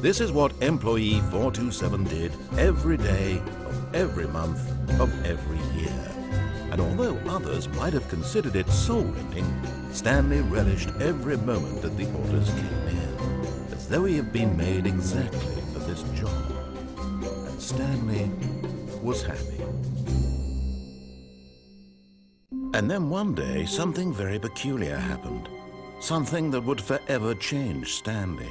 This is what employee 427 did every day of every month of every year. And although others might have considered it soul-winning, Stanley relished every moment that the orders came in, as though he had been made exactly for this job. And Stanley was happy. And then one day, something very peculiar happened. Something that would forever change Stanley.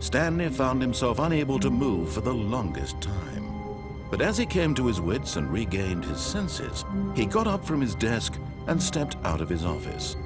Stanley found himself unable to move for the longest time. But as he came to his wits and regained his senses, he got up from his desk and stepped out of his office.